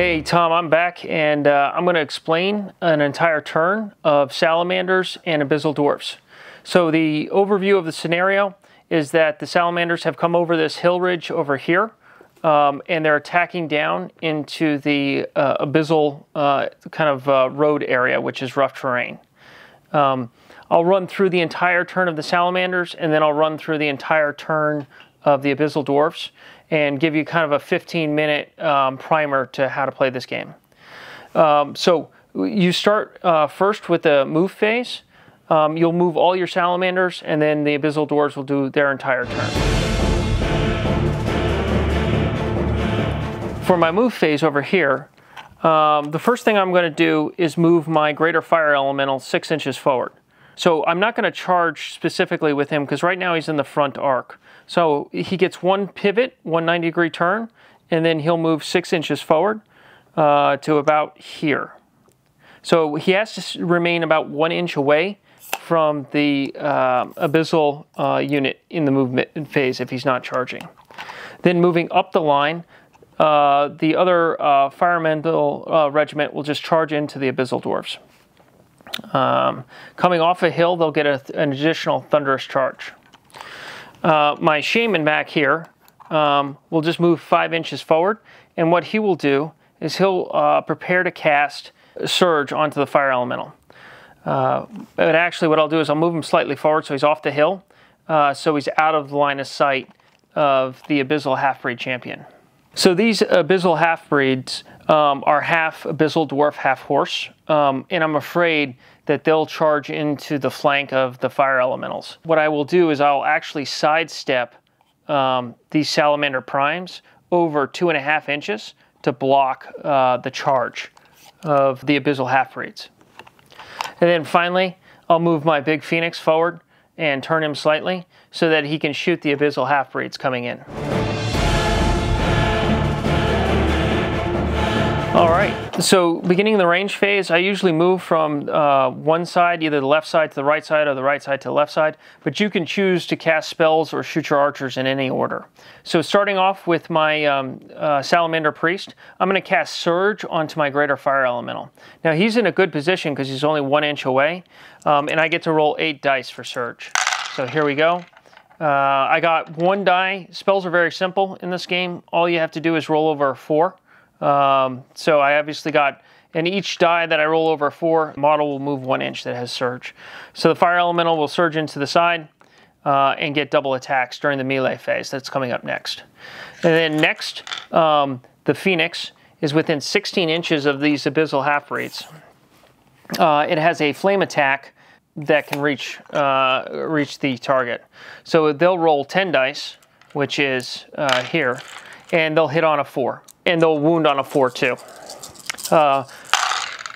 Hey Tom, I'm back and uh, I'm going to explain an entire turn of salamanders and abyssal dwarfs. So the overview of the scenario is that the salamanders have come over this hill ridge over here um, and they're attacking down into the uh, abyssal uh, kind of uh, road area, which is rough terrain. Um, I'll run through the entire turn of the salamanders and then I'll run through the entire turn of the abyssal dwarfs and give you kind of a 15 minute um, primer to how to play this game. Um, so you start uh, first with the move phase. Um, you'll move all your salamanders and then the abyssal dwarves will do their entire turn. For my move phase over here, um, the first thing I'm going to do is move my greater fire elemental six inches forward. So I'm not going to charge specifically with him because right now he's in the front arc. So he gets one pivot, one 90 degree turn, and then he'll move six inches forward uh, to about here. So he has to remain about one inch away from the uh, abyssal uh, unit in the movement phase if he's not charging. Then moving up the line, uh, the other uh, uh, regiment will just charge into the abyssal dwarfs. Um, coming off a hill, they'll get a, an additional thunderous charge. Uh, my shaman back here um, will just move five inches forward, and what he will do is he'll uh, prepare to cast Surge onto the fire elemental. Uh, but actually, what I'll do is I'll move him slightly forward so he's off the hill, uh, so he's out of the line of sight of the Abyssal Half-Breed champion. So these Abyssal Half-Breeds um, are half Abyssal Dwarf, half Horse, um, and I'm afraid that they'll charge into the flank of the fire elementals. What I will do is I'll actually sidestep um, these salamander primes over two and a half inches to block uh, the charge of the abyssal half-breeds. And then finally, I'll move my big phoenix forward and turn him slightly so that he can shoot the abyssal half-breeds coming in. All right, so beginning the range phase, I usually move from uh, one side, either the left side to the right side or the right side to the left side, but you can choose to cast spells or shoot your archers in any order. So starting off with my um, uh, Salamander Priest, I'm going to cast Surge onto my Greater Fire Elemental. Now he's in a good position because he's only one inch away, um, and I get to roll eight dice for Surge. So here we go. Uh, I got one die. Spells are very simple in this game. All you have to do is roll over four. Um, so I obviously got, and each die that I roll over four, model will move one inch that has surge. So the fire elemental will surge into the side uh, and get double attacks during the melee phase. That's coming up next. And then next, um, the phoenix is within 16 inches of these abyssal half-breeds. Uh, it has a flame attack that can reach uh, reach the target. So they'll roll 10 dice, which is uh, here, and they'll hit on a four and they'll wound on a 4 too. Uh,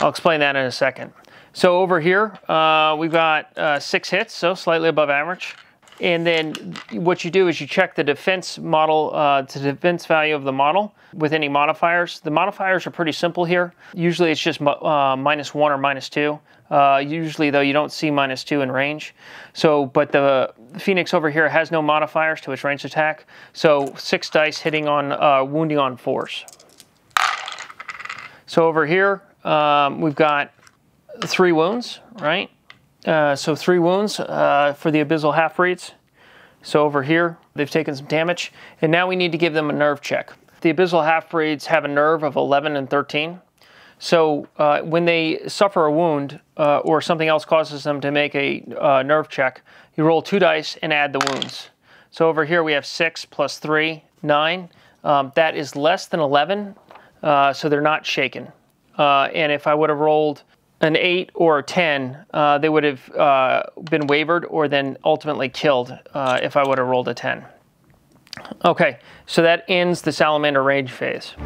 I'll explain that in a second. So over here, uh, we've got uh, six hits, so slightly above average. And then what you do is you check the defense model, uh, the defense value of the model with any modifiers. The modifiers are pretty simple here. Usually it's just uh, minus one or minus two. Uh, usually though you don't see minus two in range. So, but the Phoenix over here has no modifiers to its range attack. So six dice hitting on, uh, wounding on fours. So over here, um, we've got three wounds, right? Uh, so three wounds uh, for the Abyssal Half-Breeds. So over here, they've taken some damage, and now we need to give them a nerve check. The Abyssal Half-Breeds have a nerve of 11 and 13. So uh, when they suffer a wound uh, or something else causes them to make a uh, nerve check, you roll two dice and add the wounds. So over here we have six plus three, nine. Um, that is less than 11, uh, so they're not shaken. and if I would have rolled an 8 or a 10, uh, they would have uh, been wavered or then ultimately killed uh, if I would have rolled a 10. Okay, so that ends the salamander range phase.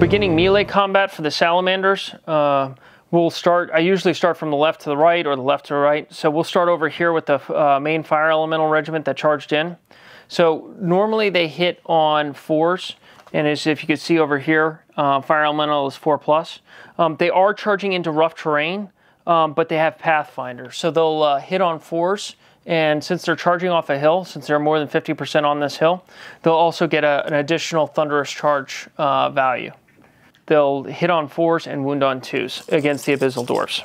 Beginning melee combat for the salamanders, uh, we'll start, I usually start from the left to the right or the left to the right. So we'll start over here with the uh, main fire elemental regiment that charged in. So normally they hit on fours, and as if you could see over here, uh, Fire Elemental is 4+. plus. Um, they are charging into rough terrain, um, but they have Pathfinder. So they'll uh, hit on fours And since they're charging off a hill, since they're more than 50% on this hill, they'll also get a, an additional thunderous charge uh, value. They'll hit on fours and wound on twos against the Abyssal Dwarfs.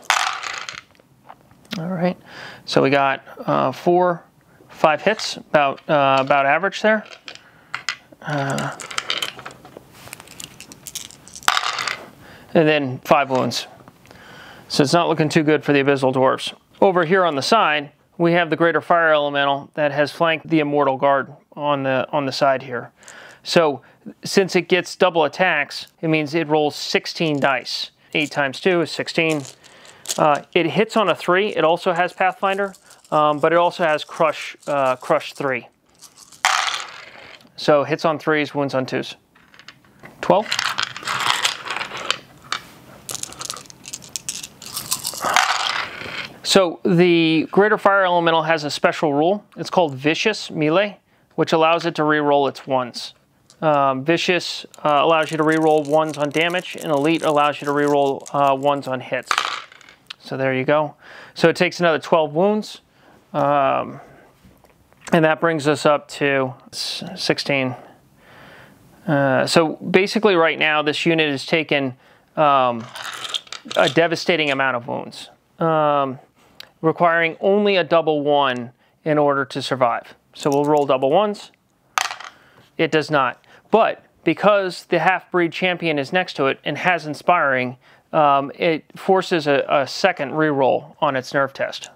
All right, so we got uh, four, five hits, about uh, about average there. Uh, and then five wounds. So it's not looking too good for the Abyssal Dwarfs. Over here on the side, we have the Greater Fire Elemental that has flanked the Immortal Guard on the, on the side here. So since it gets double attacks, it means it rolls 16 dice. 8 times 2 is 16. Uh, it hits on a 3. It also has Pathfinder, um, but it also has Crush, uh, Crush 3. So hits on 3s, wounds on 2s. 12. So the Greater Fire Elemental has a special rule. It's called Vicious Melee, which allows it to re-roll its ones. Um, Vicious uh, allows you to reroll ones on damage, and Elite allows you to reroll uh, ones on hits. So there you go. So it takes another 12 wounds, um, and that brings us up to 16. Uh, so basically right now, this unit has taken um, a devastating amount of wounds. Um, requiring only a double one in order to survive. So we'll roll double ones. It does not. But because the half-breed champion is next to it and has inspiring, um, it forces a, a second reroll on its nerve test.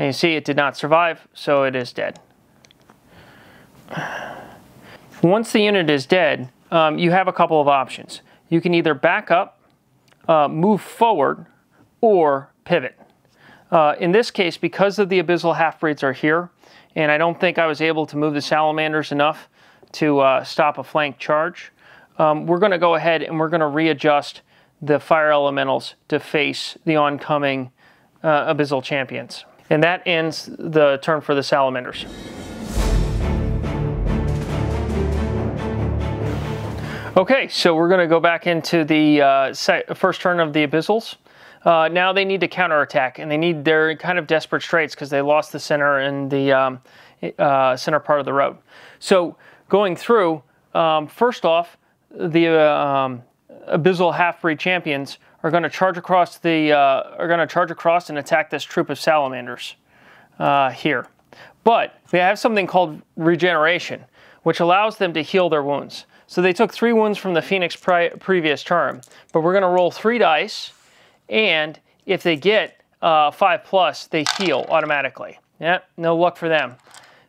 And you see it did not survive, so it is dead. Once the unit is dead, um, you have a couple of options. You can either back up, uh, move forward, or pivot. Uh, in this case, because of the abyssal half-breeds are here, and I don't think I was able to move the salamanders enough to uh, stop a flank charge, um, we're going to go ahead and we're going to readjust the fire elementals to face the oncoming uh, abyssal champions. And that ends the turn for the salamanders. Okay, so we're going to go back into the uh, first turn of the abyssals. Uh, now they need to counterattack, and they need they're kind of desperate straits because they lost the center and the um, uh, center part of the road. So going through, um, first off, the uh, um, Abyssal half-breed champions are going to charge across the uh, are going to charge across and attack this troop of salamanders uh, here. But they have something called regeneration, which allows them to heal their wounds. So they took three wounds from the Phoenix previous turn, but we're going to roll three dice and if they get uh, 5 plus, they heal automatically. Yeah, no luck for them.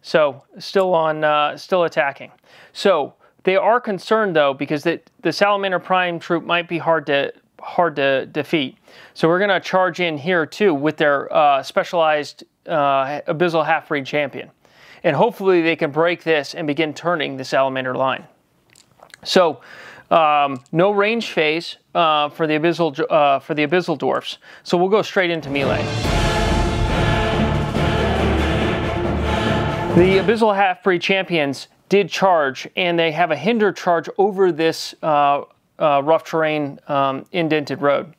So still on, uh, still attacking. So they are concerned though because the, the Salamander Prime troop might be hard to hard to defeat. So we're going to charge in here too with their uh, specialized uh, Abyssal Half-Breed Champion. And hopefully they can break this and begin turning the Salamander line. So um, no range phase uh, for the abyssal uh, for the abyssal dwarfs. So we'll go straight into melee. The abyssal half-breed champions did charge, and they have a hinder charge over this uh, uh rough terrain um, indented road.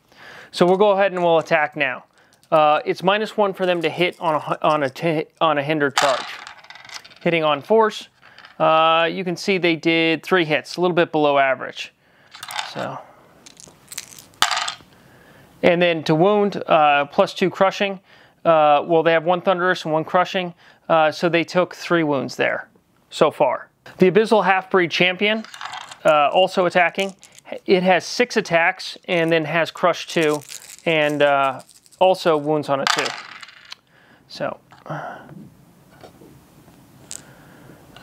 So we'll go ahead and we'll attack now. Uh, it's minus one for them to hit on a on a on a hinder charge. Hitting on fours, uh, you can see they did three hits, a little bit below average. So, and then to wound, uh, plus two crushing. Uh, well, they have one thunderous and one crushing, uh, so they took three wounds there so far. The Abyssal Half-Breed Champion, uh, also attacking. It has six attacks and then has crush two, and uh, also wounds on it too. So.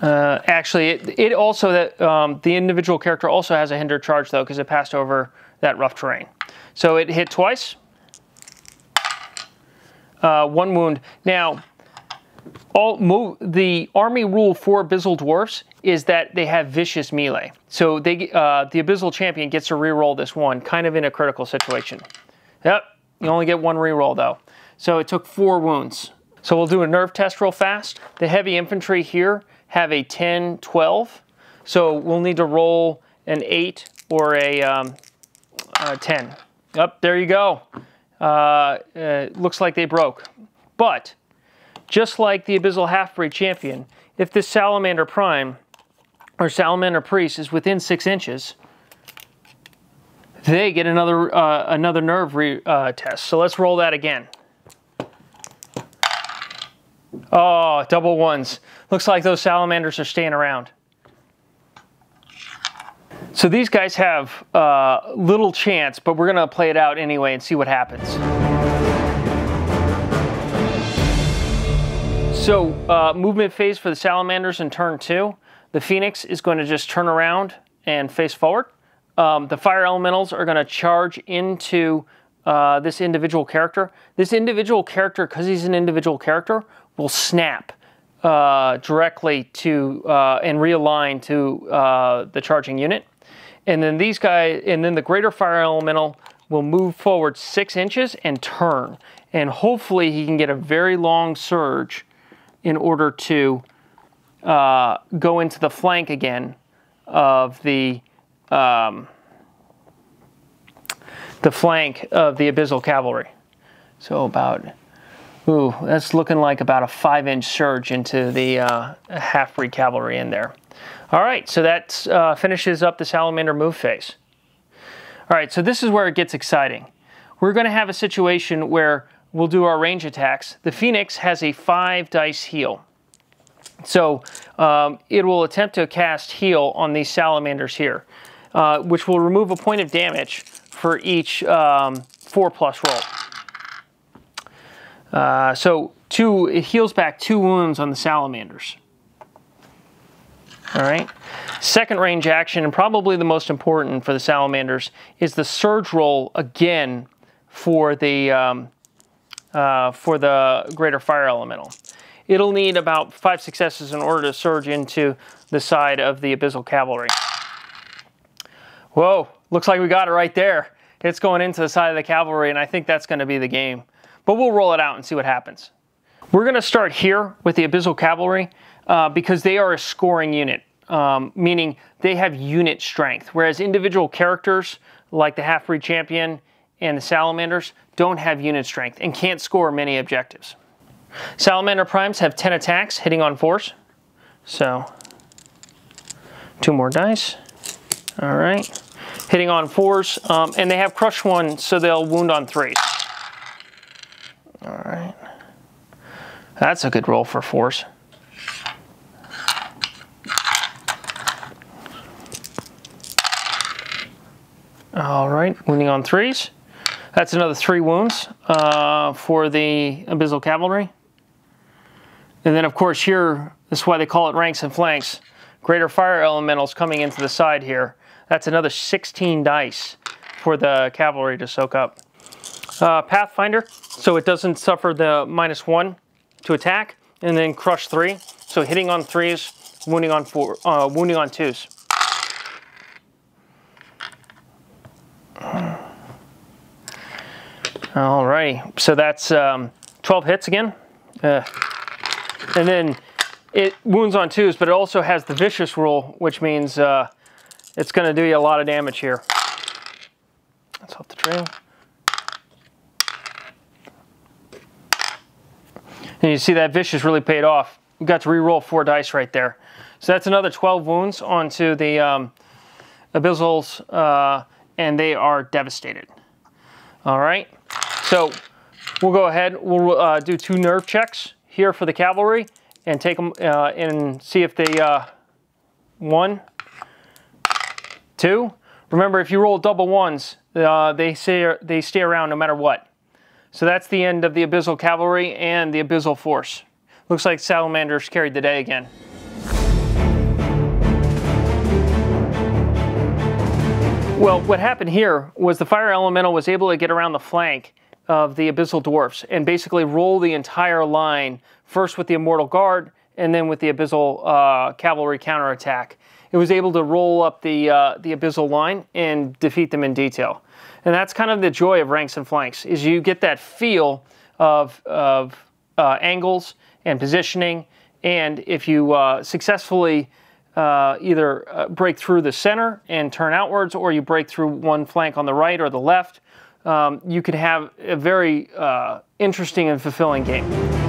Uh, actually, it, it also that um, the individual character also has a hinder charge though because it passed over that rough terrain. So it hit twice. Uh, one wound. Now, all the army rule for Abyssal Dwarfs is that they have vicious melee. So they uh, the Abyssal Champion gets to reroll this one, kind of in a critical situation. Yep, you only get one reroll though. So it took four wounds. So we'll do a nerve test real fast. The heavy infantry here have a 10, 12. So we'll need to roll an 8 or a, um, a 10. Up, there you go. Uh, uh, looks like they broke. But just like the Abyssal Half-Breed Champion, if this Salamander Prime or Salamander Priest is within six inches, they get another uh, another nerve uh, test. So let's roll that again. Oh, double ones. Looks like those salamanders are staying around. So these guys have uh, little chance, but we're gonna play it out anyway and see what happens. So uh, movement phase for the salamanders in turn two. The phoenix is going to just turn around and face forward. Um, the fire elementals are going to charge into uh, this individual character. This individual character, because he's an individual character, will snap uh, directly to uh, and realign to uh, the charging unit. And then these guys, and then the greater fire elemental will move forward six inches and turn. And hopefully he can get a very long surge in order to uh, go into the flank again of the um, the flank of the Abyssal Cavalry. So about, ooh, that's looking like about a five inch surge into the uh, half-breed cavalry in there. All right, so that uh, finishes up the Salamander move phase. All right, so this is where it gets exciting. We're gonna have a situation where we'll do our range attacks. The Phoenix has a five dice heal. So um, it will attempt to cast heal on these salamanders here. Uh, which will remove a point of damage for each um, 4 plus roll. Uh, so two, it heals back two wounds on the salamanders. All right. Second range action, and probably the most important for the salamanders, is the surge roll again for the um, uh, for the greater fire elemental. It'll need about five successes in order to surge into the side of the abyssal cavalry. Whoa, looks like we got it right there. It's going into the side of the cavalry, and I think that's going to be the game. But we'll roll it out and see what happens. We're going to start here with the Abyssal Cavalry uh, because they are a scoring unit, um, meaning they have unit strength, whereas individual characters like the Half-Breed Champion and the Salamanders don't have unit strength and can't score many objectives. Salamander Primes have 10 attacks, hitting on fours. So, two more dice. All right. Hitting on fours. Um, and they have crush one, so they'll wound on threes. All right. That's a good roll for fours. All right, wounding on threes. That's another three wounds uh, for the Abyssal Cavalry. And then, of course, here, this is why they call it ranks and flanks. Greater Fire Elementals coming into the side here. That's another 16 dice for the cavalry to soak up. Uh, Pathfinder, so it doesn't suffer the minus one to attack, and then crush three. So hitting on threes, wounding on four, uh, wounding on twos. Alrighty, so that's um, 12 hits again. Uh, and then it wounds on twos, but it also has the vicious rule, which means uh, it's going to do you a lot of damage here. That's off the trail. And you see that vicious really paid off. We got to re-roll four dice right there. So that's another 12 wounds onto the um, Abyssals, uh, and they are devastated. All right, so we'll go ahead, we'll uh, do two nerve checks here for the cavalry and take them uh, and see if they, uh, one, two. Remember, if you roll double ones, uh, they, stay, they stay around no matter what. So that's the end of the Abyssal Cavalry and the Abyssal Force. Looks like Salamanders carried the day again. Well, what happened here was the Fire Elemental was able to get around the flank of the Abyssal Dwarfs and basically roll the entire line, first with the Immortal Guard and then with the Abyssal uh, Cavalry counterattack. It was able to roll up the, uh, the Abyssal line and defeat them in detail. And that's kind of the joy of ranks and flanks, is you get that feel of, of uh, angles and positioning, and if you uh, successfully uh, either uh, break through the center and turn outwards, or you break through one flank on the right or the left, um, you could have a very uh, interesting and fulfilling game.